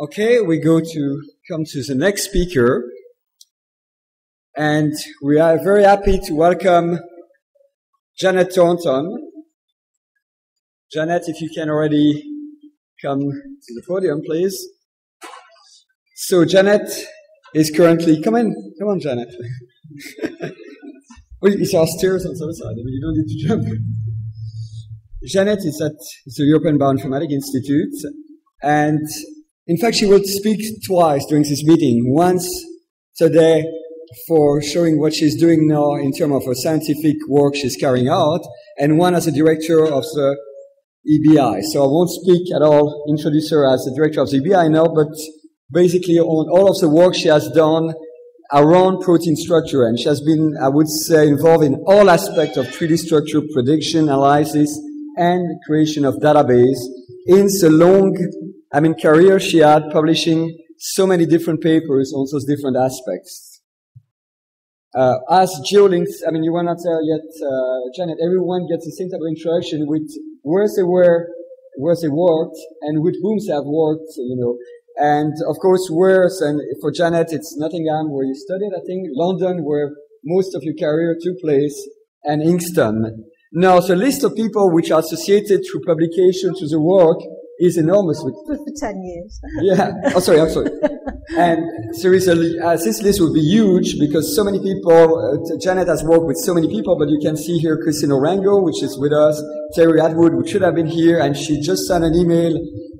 Okay, we go to come to the next speaker. And we are very happy to welcome Janet Thornton. Janet, if you can already come to the podium, please. So Janet is currently, come in, come on, Janet. it's our stairs on the other side. You don't need to jump. Janet is at the European Bioinformatics Institute, and in fact, she will speak twice during this meeting. Once today for showing what she's doing now in terms of her scientific work she's carrying out, and one as a director of the EBI. So I won't speak at all, introduce her as the director of the EBI now, but basically on all of the work she has done around protein structure, and she has been, I would say, involved in all aspects of 3D structure prediction, analysis, and creation of database in the long, I mean, career she had publishing so many different papers on those different aspects. Uh, as geolinks, I mean, you were not there yet, uh, Janet, everyone gets the same type of introduction with where they were, where they worked, and with whom they have worked, you know. And of course, where, and for Janet, it's Nottingham, where you studied, I think, London, where most of your career took place, and Inkster. Now, the list of people which are associated through publication to the work is enormous. For, for 10 years. yeah. Oh, sorry, I'm sorry. and there is a, uh, this list would be huge because so many people, uh, Janet has worked with so many people, but you can see here Christine Orengo, which is with us, Terry Atwood, which should have been here, and she just sent an email,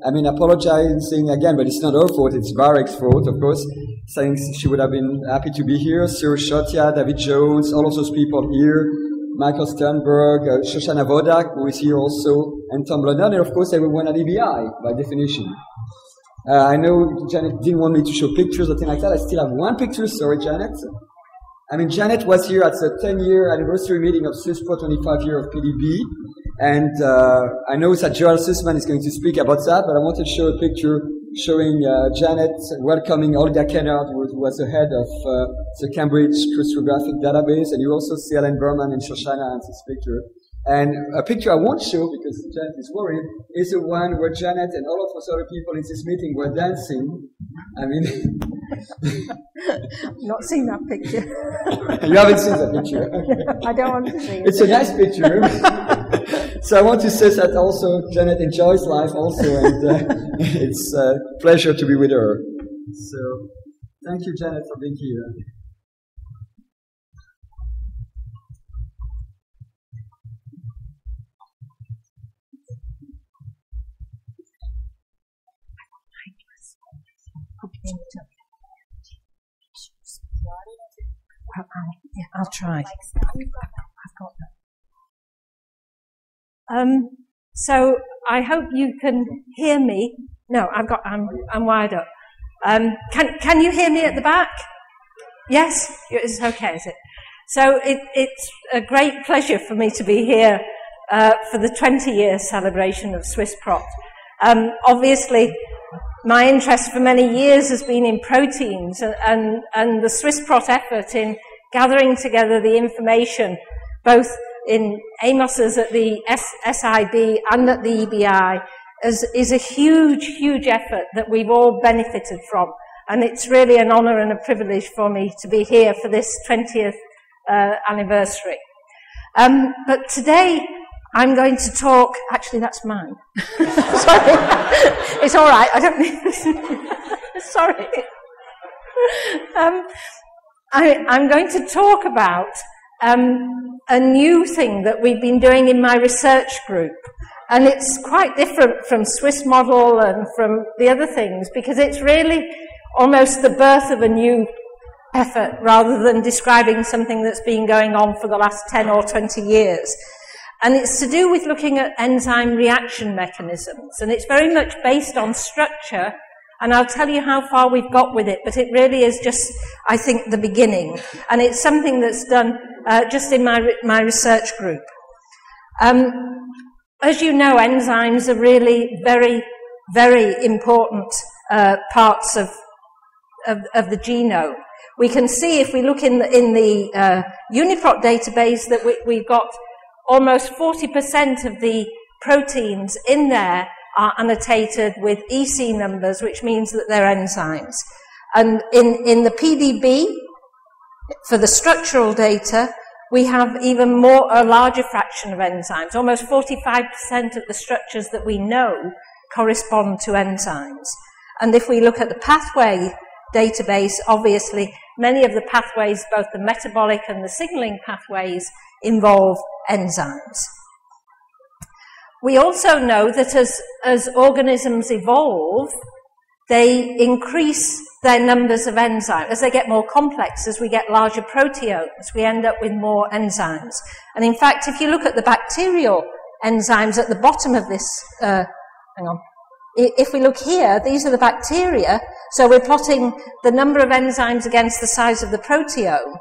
I mean, apologizing again, but it's not her fault, it's Barek's fault, of course, saying she would have been happy to be here. Cyril Chothia, David Jones, all of those people here. Michael Sternberg, uh, Shoshana Wodak, who is here also, and Tom and of course everyone at EBI, by definition. Uh, I know Janet didn't want me to show pictures or anything like that. I still have one picture. Sorry, Janet. I mean, Janet was here at the 10 year anniversary meeting of SwissProt 25 year of PDB. And uh, I know that Joel Sussman is going to speak about that, but I wanted to show a picture showing uh, Janet welcoming Olga Kennard, who was the head of uh, the Cambridge Crystallographic Database, and you also see Helen Berman and Shoshana in this picture. And a picture I won't show because Janet is worried is the one where Janet and all of us other people in this meeting were dancing. I mean, I've not seen that picture. you haven't seen that picture. I don't want to see it. It's a nice picture. so I want to say that also Janet enjoys life also, and uh, it's a pleasure to be with her. So thank you, Janet, for being here. I'll, I'll try. Um, so I hope you can hear me. No, I've got. I'm I'm wired up. Um, can can you hear me at the back? Yes, it's okay, is it? So it, it's a great pleasure for me to be here uh, for the 20 year celebration of SwissProt. Um, obviously, my interest for many years has been in proteins and, and, and the SwissProt effort in gathering together the information, both in Amos's at the SIB and at the EBI, is, is a huge, huge effort that we've all benefited from. And it's really an honour and a privilege for me to be here for this 20th uh, anniversary. Um, but today, I'm going to talk. Actually, that's mine. Sorry. it's all right. I don't need this. Sorry. Um, I, am going to talk about um, a new thing that we've been doing in my research group. And it's quite different from Swiss model and from the other things because it's really almost the birth of a new effort rather than describing something that's been going on for the last 10 or 20 years. And it's to do with looking at enzyme reaction mechanisms. And it's very much based on structure. And I'll tell you how far we've got with it, but it really is just, I think, the beginning. And it's something that's done uh, just in my, my research group. Um, as you know, enzymes are really very, very important uh, parts of, of, of, the genome. We can see if we look in the, in the uh, UniProt database that we, we've got almost 40% of the proteins in there are annotated with EC numbers, which means that they're enzymes. And in, in the PDB, for the structural data, we have even more, a larger fraction of enzymes. Almost 45% of the structures that we know correspond to enzymes. And if we look at the pathway database, obviously many of the pathways, both the metabolic and the signaling pathways, involve enzymes. We also know that as, as organisms evolve, they increase their numbers of enzymes. As they get more complex, as we get larger proteomes, we end up with more enzymes. And in fact, if you look at the bacterial enzymes at the bottom of this, uh, hang on, if we look here, these are the bacteria, so we're plotting the number of enzymes against the size of the proteome.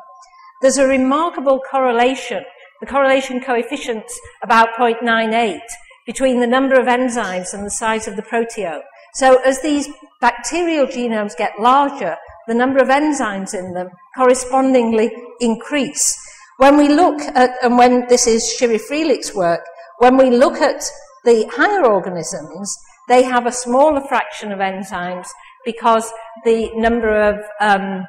There's a remarkable correlation, the correlation coefficient's about 0.98 between the number of enzymes and the size of the proteome. So as these bacterial genomes get larger, the number of enzymes in them correspondingly increase. When we look at, and when this is Shiri Freilich's work, when we look at the higher organisms, they have a smaller fraction of enzymes because the number of um,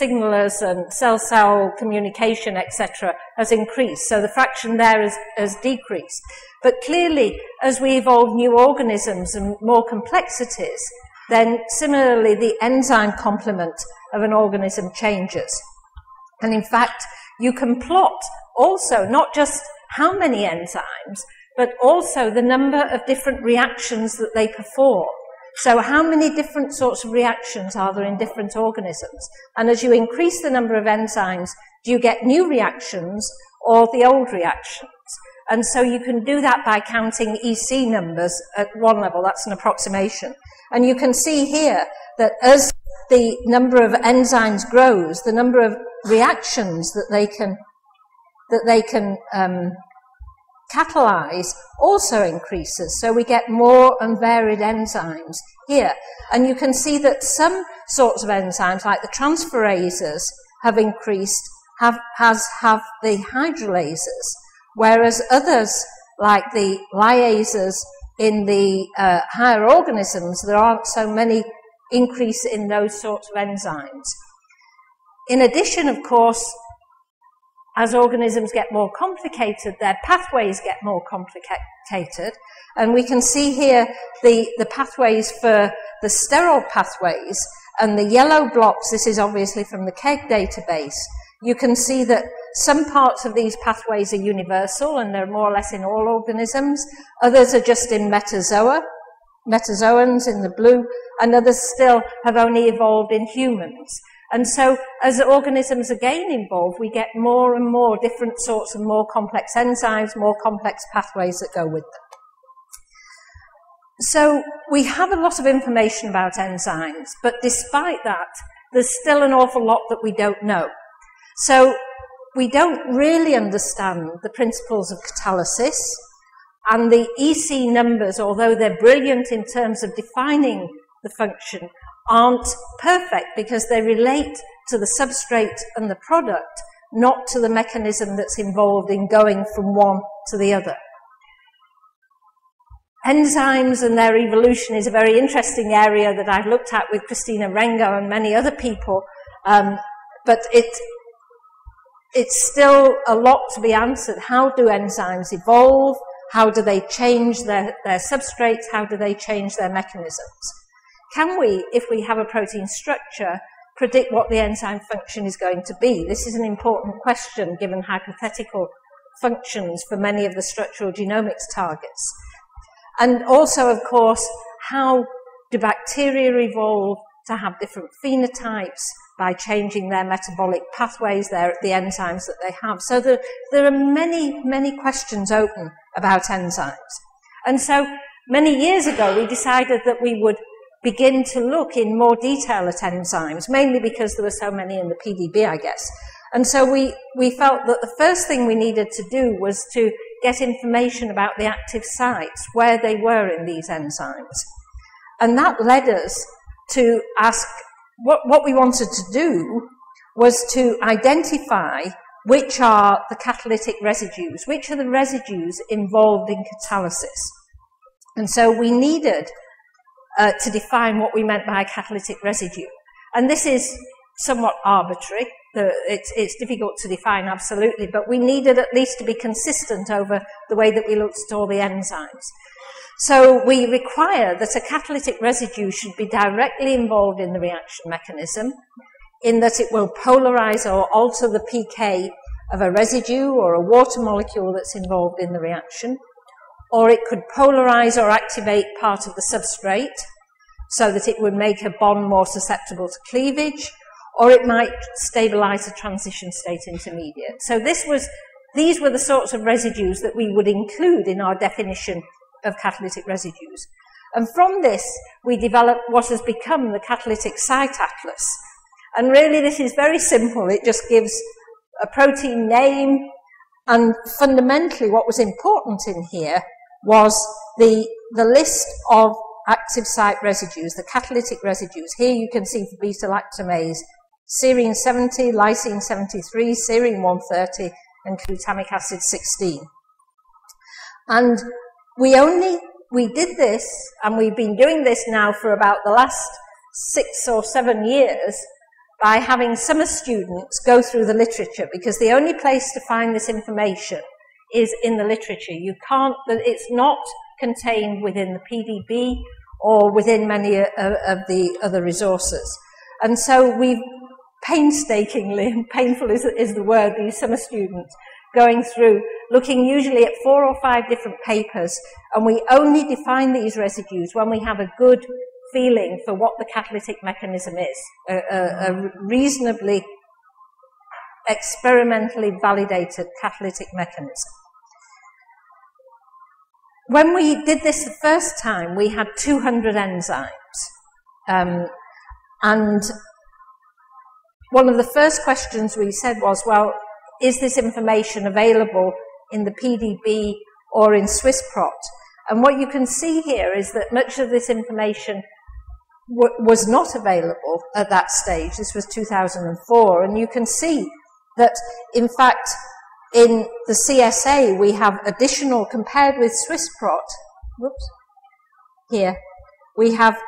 signalers and cell-cell communication, etc., has increased. So the fraction there is, has decreased. But clearly, as we evolve new organisms and more complexities, then similarly the enzyme complement of an organism changes. And in fact, you can plot also not just how many enzymes, but also the number of different reactions that they perform. So how many different sorts of reactions are there in different organisms? And as you increase the number of enzymes, do you get new reactions or the old reactions? And so you can do that by counting EC numbers at one level. That's an approximation. And you can see here that as the number of enzymes grows, the number of reactions that they can that they can um, catalyze also increases. So we get more and varied enzymes here. And you can see that some sorts of enzymes, like the transferases, have increased, have, has, have the hydrolases, whereas others, like the lyases in the uh, higher organisms, there aren't so many increase in those sorts of enzymes. In addition, of course, as organisms get more complicated, their pathways get more complicated. And we can see here the, the pathways for the sterol pathways and the yellow blocks. This is obviously from the KEGG database. You can see that some parts of these pathways are universal and they're more or less in all organisms. Others are just in metazoa, metazoans in the blue, and others still have only evolved in humans. And so, as organisms again involved, we get more and more different sorts of more complex enzymes, more complex pathways that go with them. So, we have a lot of information about enzymes, but despite that, there's still an awful lot that we don't know. So, we don't really understand the principles of catalysis, and the EC numbers, although they're brilliant in terms of defining the function, aren't perfect because they relate to the substrate and the product, not to the mechanism that's involved in going from one to the other. Enzymes and their evolution is a very interesting area that I've looked at with Christine Orengo and many other people, um, but it, it's still a lot to be answered. How do enzymes evolve? How do they change their, their substrates? How do they change their mechanisms? Can we, if we have a protein structure, predict what the enzyme function is going to be? This is an important question given hypothetical functions for many of the structural genomics targets. And also, of course, how do bacteria evolve to have different phenotypes by changing their metabolic pathways, their, the enzymes that they have? So there, there are many, many questions open about enzymes. And so many years ago, we decided that we would begin to look in more detail at enzymes, mainly because there were so many in the PDB, I guess. And so we, we felt that the first thing we needed to do was to get information about the active sites, where they were in these enzymes. And that led us to ask what, what we wanted to do was to identify which are the catalytic residues, which are the residues involved in catalysis. And so we needed uh, to define what we meant by a catalytic residue. And this is somewhat arbitrary. The, it's, it's difficult to define absolutely, but we needed at least to be consistent over the way that we looked at all the enzymes. So we require that a catalytic residue should be directly involved in the reaction mechanism, in that it will polarize or alter the pK of a residue or a water molecule that's involved in the reaction, or it could polarize or activate part of the substrate so that it would make a bond more susceptible to cleavage, or it might stabilize a transition state intermediate. So this was, these were the sorts of residues that we would include in our definition of catalytic residues. And from this, we developed what has become the catalytic site atlas. And really, this is very simple. It just gives a protein name, and fundamentally, what was important in here was the, the list of active site residues, the catalytic residues. Here you can see for beta lactamase, serine 70, lysine 73, serine 130, and glutamic acid 16. And we only, we did this, and we've been doing this now for about the last six or seven years by having summer students go through the literature because the only place to find this information is in the literature. You can't, it's not contained within the PDB or within many uh, uh, of the other resources. And so we've painstakingly, painful is, is the word, these summer students, going through, looking usually at four or five different papers, and we only define these residues when we have a good feeling for what the catalytic mechanism is, a, a, a reasonably experimentally validated catalytic mechanism. When we did this the first time, we had 200 enzymes. Um, and one of the first questions we said was, well, is this information available in the PDB or in SwissProt? And what you can see here is that much of this information w- was not available at that stage. This was 2004. And you can see that, in fact, in the CSA, we have additional, compared with SwissProt, whoops, here, we have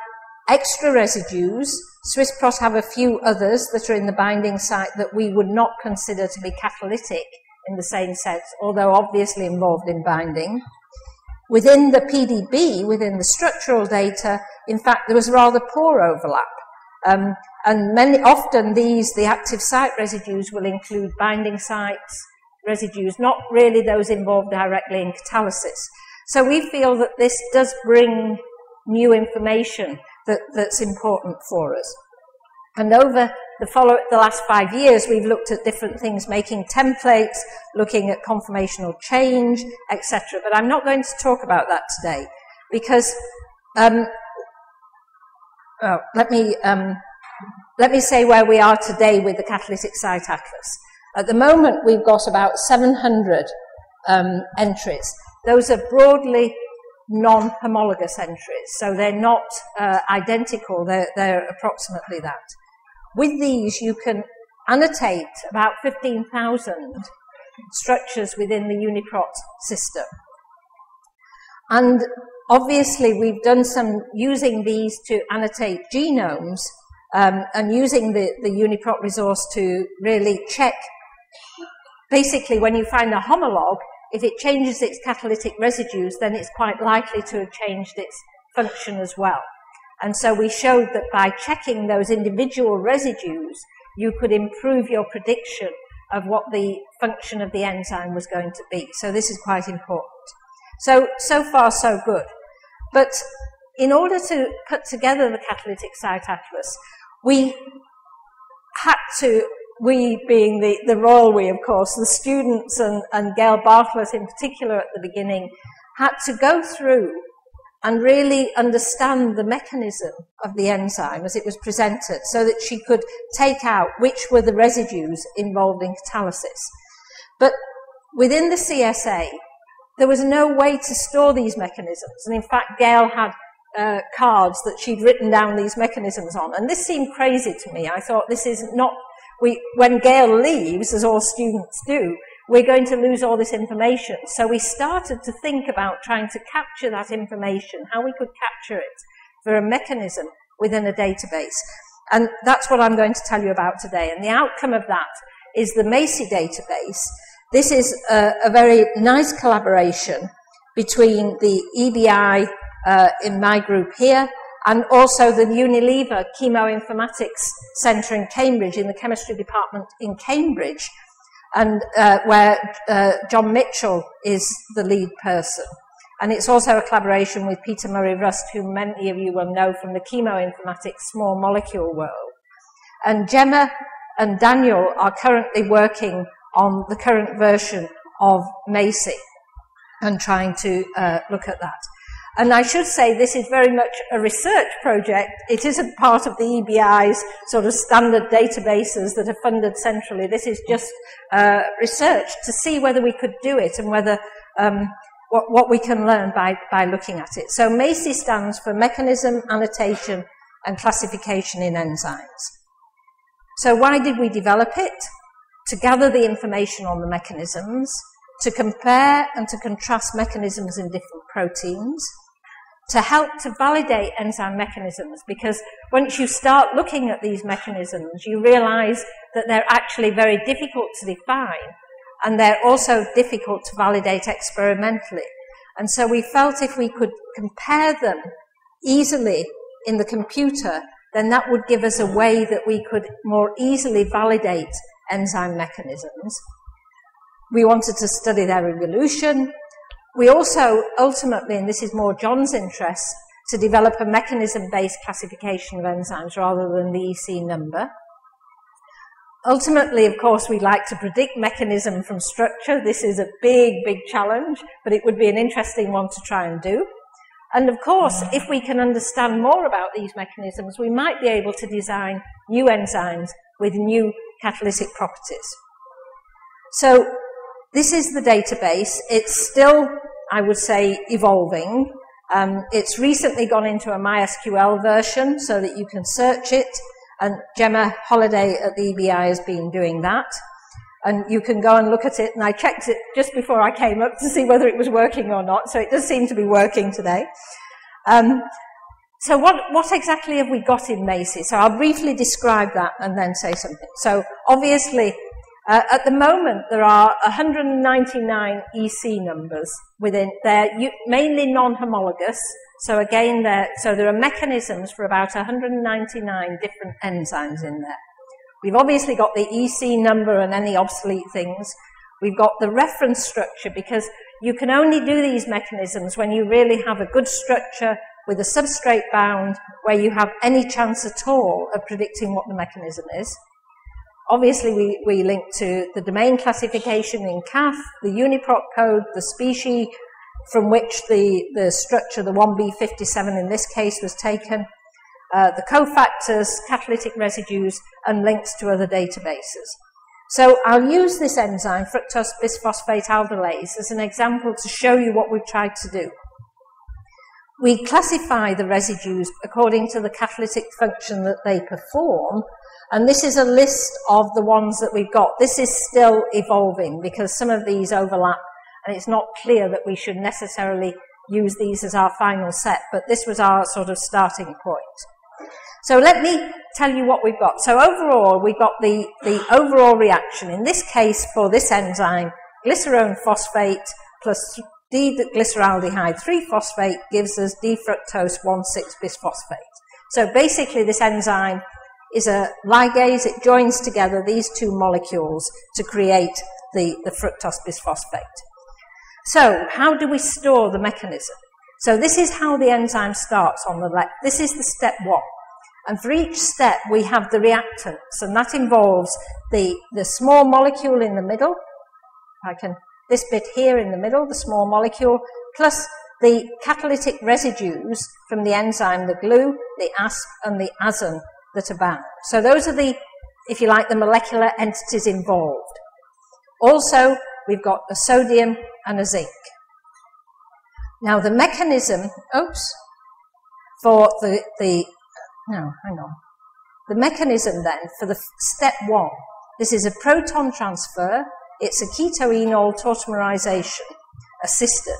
extra residues. SwissProt have a few others that are in the binding site that we would not consider to be catalytic in the same sense, although obviously involved in binding. Within the PDB, within the structural data, in fact, there was rather poor overlap. Um, and many, often these, the active site residues will include binding sites, residues, not really those involved directly in catalysis. So we feel that this does bring new information that, that's important for us. And over the, follow, the last five years, we've looked at different things, making templates, looking at conformational change, etc. But I'm not going to talk about that today because um, oh, let me um, let me say where we are today with the catalytic site atlas. At the moment, we've got about 700 um, entries. Those are broadly non-homologous entries, so they're not uh, identical. They're, they're approximately that. With these, you can annotate about 15,000 structures within the UniProt system. And obviously, we've done some using these to annotate genomes um, and using the, the UniProt resource to really check. Basically, when you find a homolog, if it changes its catalytic residues, then it's quite likely to have changed its function as well. And so we showed that by checking those individual residues, you could improve your prediction of what the function of the enzyme was going to be. So this is quite important. So, so far so good. But in order to put together the catalytic site atlas, we had to, we being the, the royal we, of course, the students and, and Gail Bartlett in particular at the beginning, had to go through and really understand the mechanism of the enzyme as it was presented so that she could take out which were the residues involved in catalysis. But within the CSA, there was no way to store these mechanisms. And in fact, Gail had uh, cards that she'd written down these mechanisms on. And this seemed crazy to me. I thought this is not, we, when Gail leaves, as all students do, we're going to lose all this information. So we started to think about trying to capture that information, how we could capture it for a mechanism within a database. And that's what I'm going to tell you about today. And the outcome of that is the MACiE database. This is a, a very nice collaboration between the EBI uh, in my group here and also the Unilever Chemoinformatics Centre in Cambridge, in the chemistry department in Cambridge, and uh, where uh, John Mitchell is the lead person. And it's also a collaboration with Peter Murray Rust, who many of you will know from the chemoinformatics small molecule world. And Gemma and Daniel are currently working on the current version of MACiE and trying to uh, look at that. And I should say this is very much a research project. It isn't part of the EBI's sort of standard databases that are funded centrally. This is just uh, research to see whether we could do it and whether um, what, what we can learn by, by looking at it. So MACiE stands for Mechanism, Annotation, and Classification in Enzymes. So why did we develop it? To gather the information on the mechanisms, to compare and to contrast mechanisms in different proteins, to help to validate enzyme mechanisms because once you start looking at these mechanisms, you realize that they're actually very difficult to define and they're also difficult to validate experimentally. And so we felt if we could compare them easily in the computer, then that would give us a way that we could more easily validate enzyme mechanisms. We wanted to study their evolution. We also ultimately, and this is more John's interest, to develop a mechanism-based classification of enzymes rather than the EC number. Ultimately, of course, we like to predict mechanism from structure. This is a big, big challenge, but it would be an interesting one to try and do. And of course, if we can understand more about these mechanisms, we might be able to design new enzymes with new catalytic properties. So this is the database. It's still, I would say, evolving. Um, it's recently gone into a MySQL version so that you can search it. And Gemma Holliday at the EBI has been doing that. And you can go and look at it. And I checked it just before I came up to see whether it was working or not. So it does seem to be working today. Um, so what, what exactly have we got in MACiE? So I'll briefly describe that and then say something. So obviously, uh, at the moment, there are 199 EC numbers within. They're mainly non-homologous. So again, so there are mechanisms for about 199 different enzymes in there. We've obviously got the EC number and any obsolete things. We've got the reference structure because you can only do these mechanisms when you really have a good structure with a substrate bound where you have any chance at all of predicting what the mechanism is. Obviously, we, we link to the domain classification in CATH, the UniProt code, the species from which the, the structure, the 1B57 in this case, was taken, uh, the cofactors, catalytic residues, and links to other databases. So I'll use this enzyme, fructose bisphosphate aldolase, as an example to show you what we've tried to do. We classify the residues according to the catalytic function that they perform, and this is a list of the ones that we've got. This is still evolving because some of these overlap, and it's not clear that we should necessarily use these as our final set, but this was our sort of starting point. So let me tell you what we've got. So overall, we've got the, the overall reaction. In this case, for this enzyme, glycerone phosphate plus D-glyceraldehyde 3-phosphate gives us D-fructose 1,6-bisphosphate. So basically, this enzyme is a ligase. It joins together these two molecules to create the, the fructose bisphosphate. So how do we store the mechanism? So this is how the enzyme starts on the left. This is the step one. And for each step, we have the reactants, and that involves the, the small molecule in the middle. I can, this bit here in the middle, the small molecule, plus the catalytic residues from the enzyme, the Glu, the asp, and the azon that are bound. So those are the, if you like, the molecular entities involved. Also, we've got a sodium and a zinc. Now the mechanism, oops, for the, the no, hang on. The mechanism then for the step one, this is a proton transfer it's a ketoenol tautomerization assisted.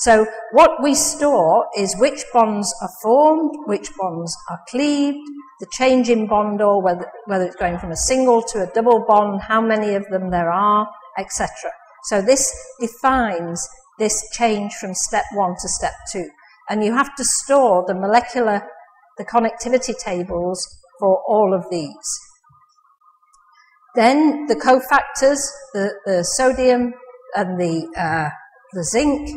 So what we store is which bonds are formed, which bonds are cleaved, the change in bond or whether, whether it's going from a single to a double bond, how many of them there are, etc. So this defines this change from step one to step two. And you have to store the molecular, the connectivity tables for all of these. Then the cofactors, the, the sodium and the, uh, the zinc,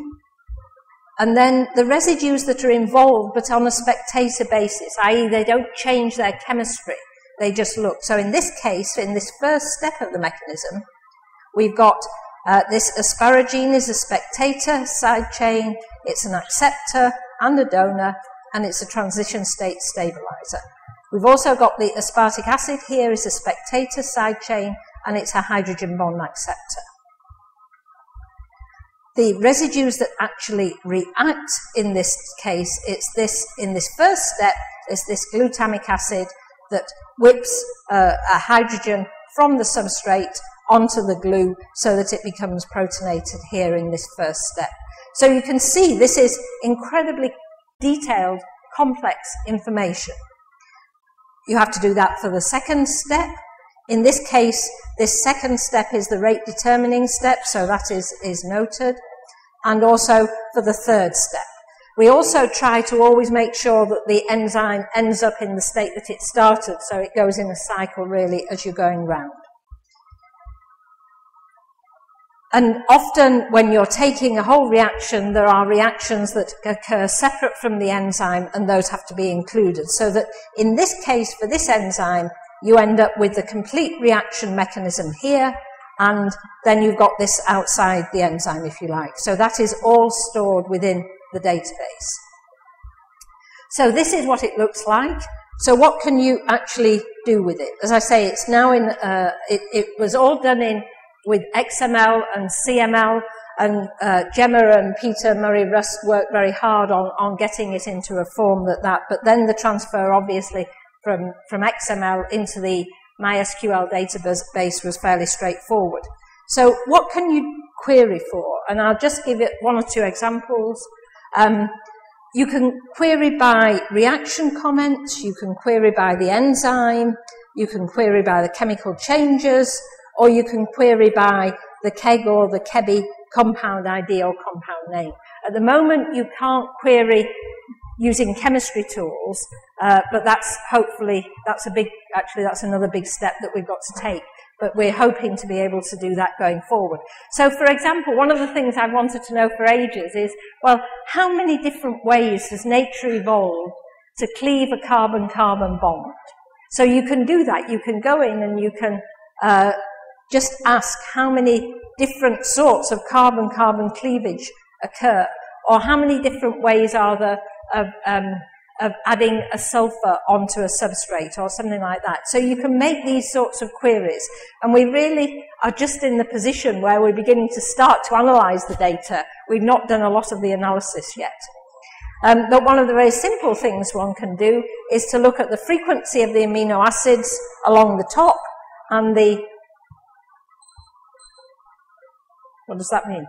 and then the residues that are involved but on a spectator basis, i.e., they don't change their chemistry, they just look. So in this case, in this first step of the mechanism, we've got uh, this asparagine is a spectator side chain, it's an acceptor and a donor, and it's a transition state stabilizer. We've also got the aspartic acid here is a spectator side chain, and it's a hydrogen bond acceptor. The residues that actually react in this case, it's this, in this first step, is this glutamic acid that whips uh, a hydrogen from the substrate onto the Glu so that it becomes protonated here in this first step. So you can see this is incredibly detailed, complex information. You have to do that for the second step. In this case, this second step is the rate determining step, so that is, is noted. And also for the third step. We also try to always make sure that the enzyme ends up in the state that it started, so it goes in a cycle really as you're going round. And often when you're taking a whole reaction, there are reactions that occur separate from the enzyme and those have to be included. So that in this case, for this enzyme, you end up with the complete reaction mechanism here and then you've got this outside the enzyme, if you like. So that is all stored within the database. So this is what it looks like. So what can you actually do with it? As I say, it's now in, uh, it, it was all done in with XML and CML, and uh, Gemma and Peter Murray Rust worked very hard on, on getting it into a form that that, but then the transfer obviously from, from XML into the MySQL database was fairly straightforward. So what can you query for? And I'll just give it one or two examples. Um, you can query by reaction comments, you can query by the enzyme, you can query by the chemical changes, or you can query by the KEGG or the ChEBI compound ID or compound name. At the moment, you can't query using chemistry tools, uh, but that's hopefully, that's a big, actually that's another big step that we've got to take. But we're hoping to be able to do that going forward. So for example, one of the things I've wanted to know for ages is, well, how many different ways has nature evolved to cleave a carbon-carbon bond? So you can do that. You can go in and you can uh, just ask how many different sorts of carbon-carbon cleavage occur, or how many different ways are there of, um, of adding a sulfur onto a substrate or something like that. So you can make these sorts of queries. And we really are just in the position where we're beginning to start to analyze the data. We've not done a lot of the analysis yet. Um, but one of the very simple things one can do is to look at the frequency of the amino acids along the top and the what does that mean?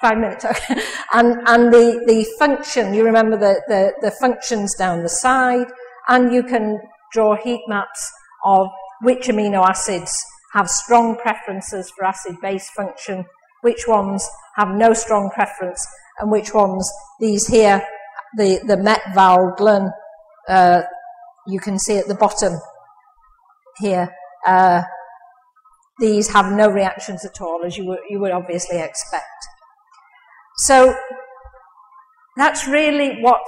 Five minutes, okay. And, and the, the function, you remember the, the, the functions down the side, and you can draw heat maps of which amino acids have strong preferences for acid base function, which ones have no strong preference, and which ones, these here, the, the MET val GLUN, uh, you can see at the bottom here, uh, these have no reactions at all, as you would, you would obviously expect. So that's really what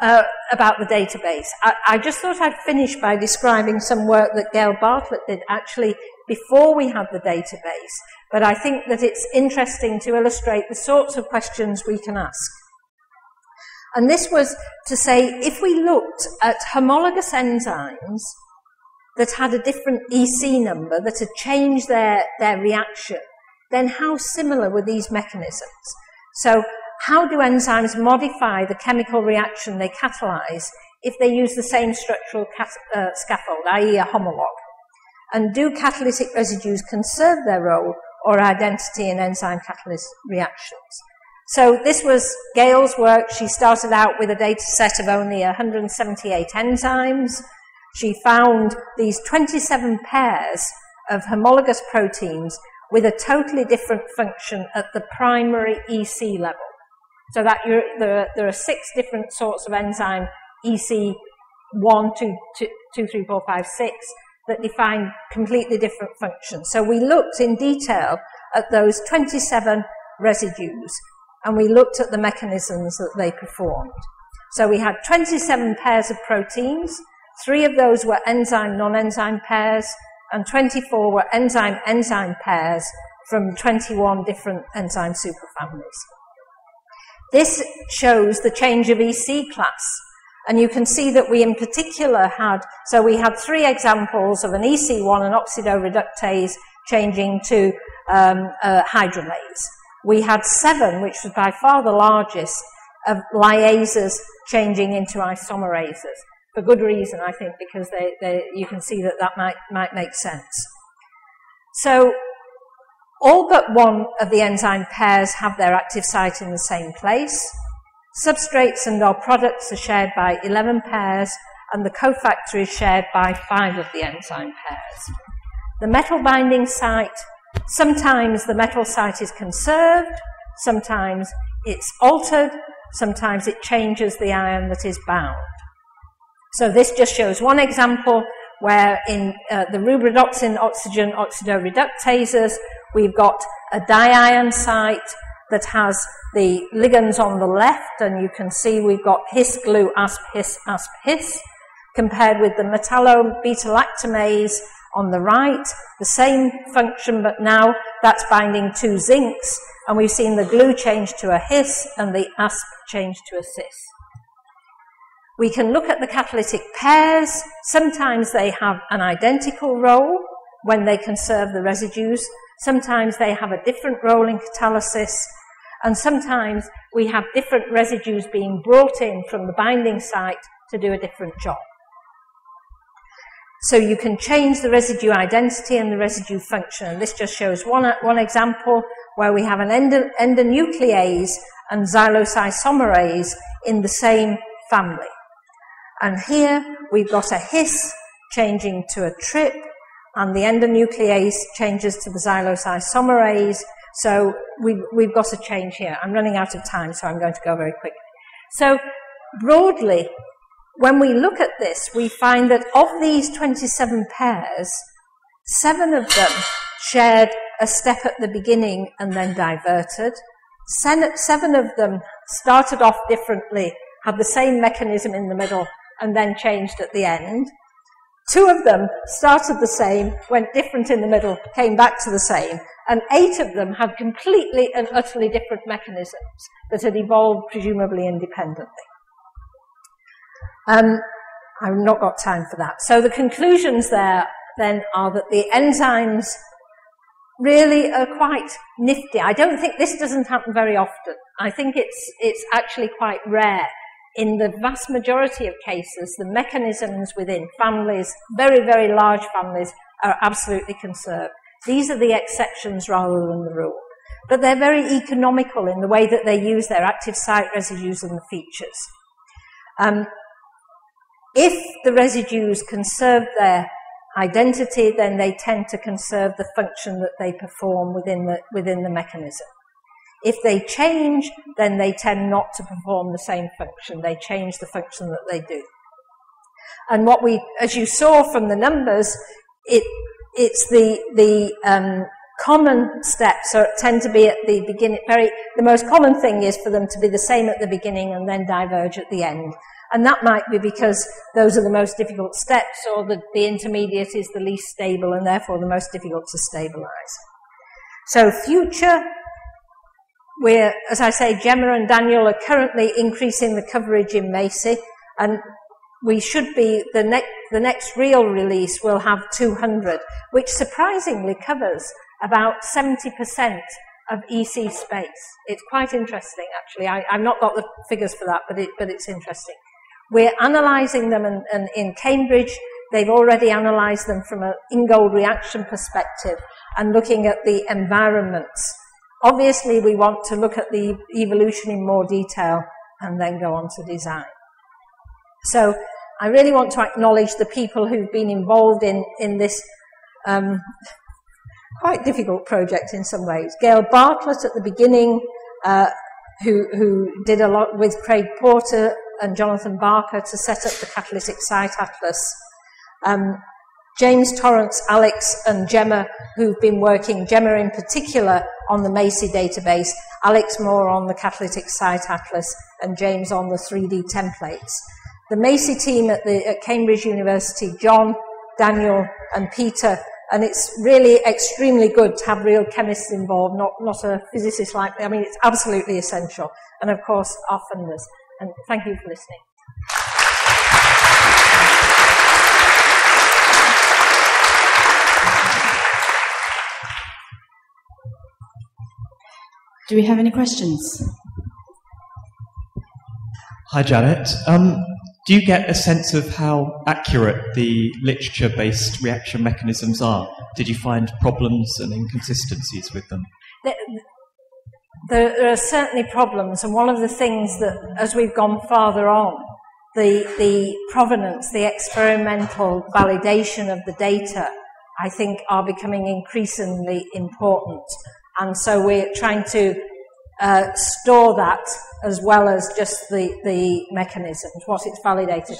uh, about the database. I, I, just thought I'd finish by describing some work that Gail Bartlett did actually before we had the database. But I think that it's interesting to illustrate the sorts of questions we can ask. And this was to say, if we looked at homologous enzymes that had a different EC number, that had changed their, their reaction, then how similar were these mechanisms? So how do enzymes modify the chemical reaction they catalyze if they use the same structural cat, uh, scaffold, i.e. a homolog? And do catalytic residues conserve their role, or identity in enzyme catalyst reactions. So this was Gail's work. She started out with a data set of only 178 enzymes. She found these 27 pairs of homologous proteins with a totally different function at the primary EC level. So that there, there, are six different sorts of enzyme EC 1, 2, 2, 2, 3, 4, 5, 6 that define completely different functions. So we looked in detail at those 27 residues and we looked at the mechanisms that they performed. So we had 27 pairs of proteins, three of those were enzyme non enzyme pairs, and 24 were enzyme enzyme pairs from 21 different enzyme superfamilies. This shows the change of EC class. And you can see that we in particular had, so we had three examples of an EC1, an oxidoreductase, changing to um, hydrolase. We had seven, which was by far the largest, of lyases changing into isomerases. For good reason, I think, because they, they, you can see that that might, might make sense. So all but one of the enzyme pairs have their active site in the same place. Substrates and or products are shared by 11 pairs, and the cofactor is shared by five of the enzyme pairs. The metal binding site, sometimes the metal site is conserved, sometimes it's altered, sometimes it changes the ion that is bound. So this just shows one example where in uh, the rubredoxin oxygen oxidoreductases, We've got a diion site that has the ligands on the left, and you can see we've got his Glu asp his asp his, compared with the metallo beta lactamase on the right, the same function, but now that's binding two zincs, and we've seen the Glu change to a his and the asp change to a Cys. We can look at the catalytic pairs. Sometimes they have an identical role when they conserve the residues, Sometimes they have a different role in catalysis, and sometimes we have different residues being brought in from the binding site to do a different job. So you can change the residue identity and the residue function. And this just shows one, one example where we have an endonuclease and xylose isomerase in the same family. And here we've got a his changing to a Trp and the endonuclease changes to the xylose isomerase. So we've, we've got a change here. I'm running out of time, so I'm going to go very quick. So broadly, when we look at this, we find that of these 27 pairs, seven of them shared a step at the beginning and then diverted. Seven of them started off differently, had the same mechanism in the middle, and then changed at the end. Two of them started the same, went different in the middle, came back to the same, and eight of them had completely and utterly different mechanisms that had evolved presumably independently. Um, I've not got time for that. So the conclusions there then are that the enzymes really are quite nifty. I don't think this doesn't happen very often. I think it's, it's actually quite rare in the vast majority of cases, the mechanisms within families, very, very large families, are absolutely conserved. These are the exceptions rather than the rule. But they're very economical in the way that they use their active site residues and the features. Um, if the residues conserve their identity, then they tend to conserve the function that they perform within the, within the mechanism. If they change, then they tend not to perform the same function. They change the function that they do. And what we, as you saw from the numbers, it, it's the, the um, common steps are, tend to be at the beginning. Very, the most common thing is for them to be the same at the beginning and then diverge at the end. And that might be because those are the most difficult steps, or the, the intermediate is the least stable and therefore the most difficult to stabilize. So future as I say, Gemma and Daniel are currently increasing the coverage in MACiE, and we should be, the, ne- the next real release will have 200, which surprisingly covers about 70% of EC space. It's quite interesting, actually. I, have not got the figures for that, but, it, but it's interesting. We're analysing them in, in, in Cambridge They've already analysed them from an Ingold reaction perspective and looking at the environments. Obviously, we want to look at the evolution in more detail and then go on to design. So, I really want to acknowledge the people who've been involved in, in this um, quite difficult project in some ways. Gail Bartlett at the beginning, uh, who, who did a lot with Craig Porter and Jonathan Barker to set up the Catalytic Site Atlas. Um, James Torrance, Alex, and Gemma, who've been working, Gemma in particular, on the MACiE database, Alex more on the Catalytic Site Atlas, and James on the 3D templates. The MACiE team at, the, at Cambridge University, John, Daniel, and Peter, and it's really extremely good to have real chemists involved, not, not a physicist like me. I mean, it's absolutely essential. And of course, our funders. And thank you for listening. Do we have any questions? Hi, Janet. Um, do you get a sense of how accurate the literature based reaction mechanisms are? Did you find problems and inconsistencies with them? There, there, are certainly problems, and one of the things that, as we've gone farther on, the, the provenance, the experimental validation of the data, I think, are becoming increasingly important. And so we're trying to uh, store that as well as just the, the mechanisms, what it's validated.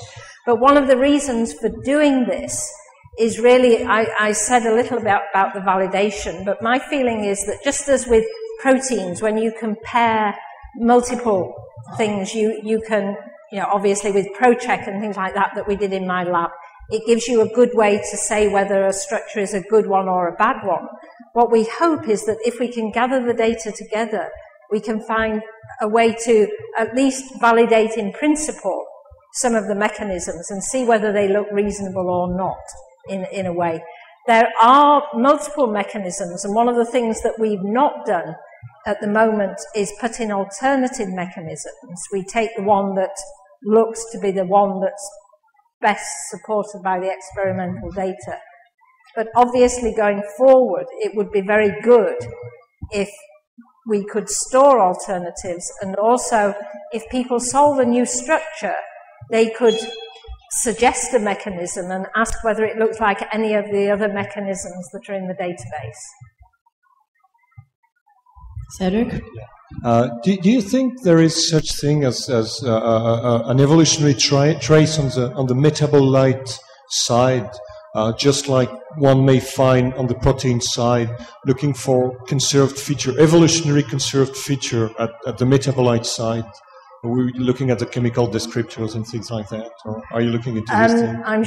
But one of the reasons for doing this is really, I, I said a little about, about the validation, but my feeling is that just as with proteins, when you compare multiple things, you, you can, you know, obviously with ProCheck and things like that that we did in my lab, it gives you a good way to say whether a structure is a good one or a bad one. What we hope is that if we can gather the data together, we can find a way to at least validate in principle some of the mechanisms and see whether they look reasonable or not in, in a way. There are multiple mechanisms, and one of the things that we've not done at the moment is put in alternative mechanisms. We take the one that looks to be the one that's best supported by the experimental data. But obviously, going forward, it would be very good if we could store alternatives, and also if people solve a new structure, they could suggest a mechanism and ask whether it looks like any of the other mechanisms that are in the database. Cedric? Uh, do, do, you think there is such thing as, as uh, uh, uh an evolutionary tra- trace on the, on the metabolite side uh, just like one may find on the protein side, looking for conserved feature, evolutionary conserved feature at, at the metabolite side. Are we looking at the chemical descriptors and things like that, or are you looking into um, these things? I'm,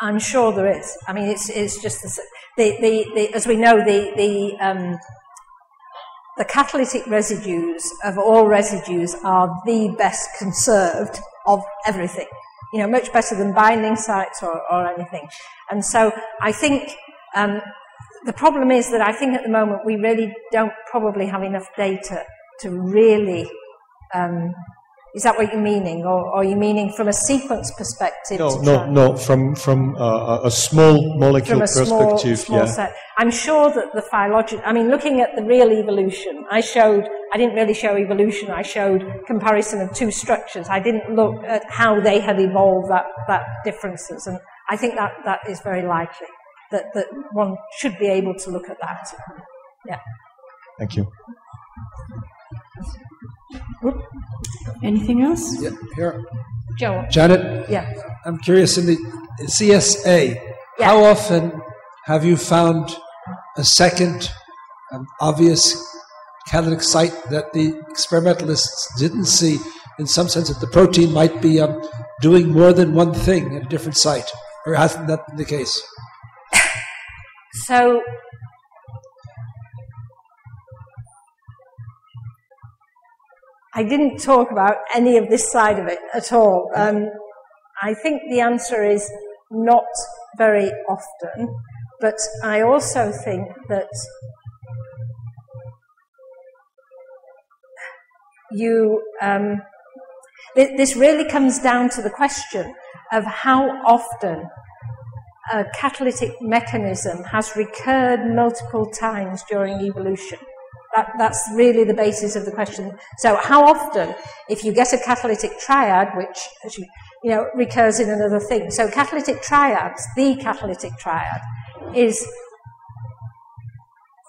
I'm sure there is. I mean, it's, it's just the, the, the, as we know, the, the, um, the catalytic residues of all residues are the best conserved of everything you know, much better than binding sites or, or anything. And so I think um, the problem is that I think at the moment we really don't probably have enough data to really um, is that what you're meaning, or, or are you meaning from a sequence perspective? No, no, no. From from uh, a small molecule from a perspective, small, small yeah. Set. I'm sure that the phylogenetic. I mean, looking at the real evolution, I showed. I didn't really show evolution. I showed comparison of two structures. I didn't look at how they had evolved that that differences, and I think that that is very likely that that one should be able to look at that. Yeah. Thank you. Anything else? Yeah, here. Joe. Janet? Yeah. I'm curious in the CSA, yeah. how often have you found a second um, obvious catalytic site that the experimentalists didn't see? In some sense, that the protein might be um, doing more than one thing at a different site, or hasn't that been the case? so I didn't talk about any of this side of it at all. Um, I think the answer is not very often, but I also think that you um, th- this really comes down to the question of how often a catalytic mechanism has recurred multiple times during evolution. That, that's really the basis of the question. So, how often, if you get a catalytic triad, which you, you know recurs in another thing, so catalytic triads, the catalytic triad, is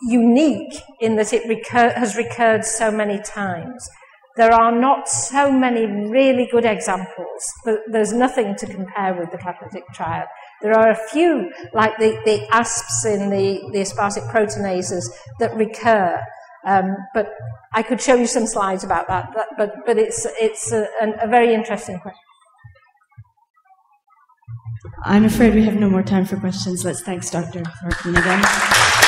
unique in that it recur, has recurred so many times. There are not so many really good examples. There's nothing to compare with the catalytic triad. There are a few, like the, the ASPs in the, the aspartic proteinases, that recur. Um, but I could show you some slides about that, but, but, but it's, it's a, a very interesting question. I'm afraid we have no more time for questions. Let's thank Dr. Thornton again.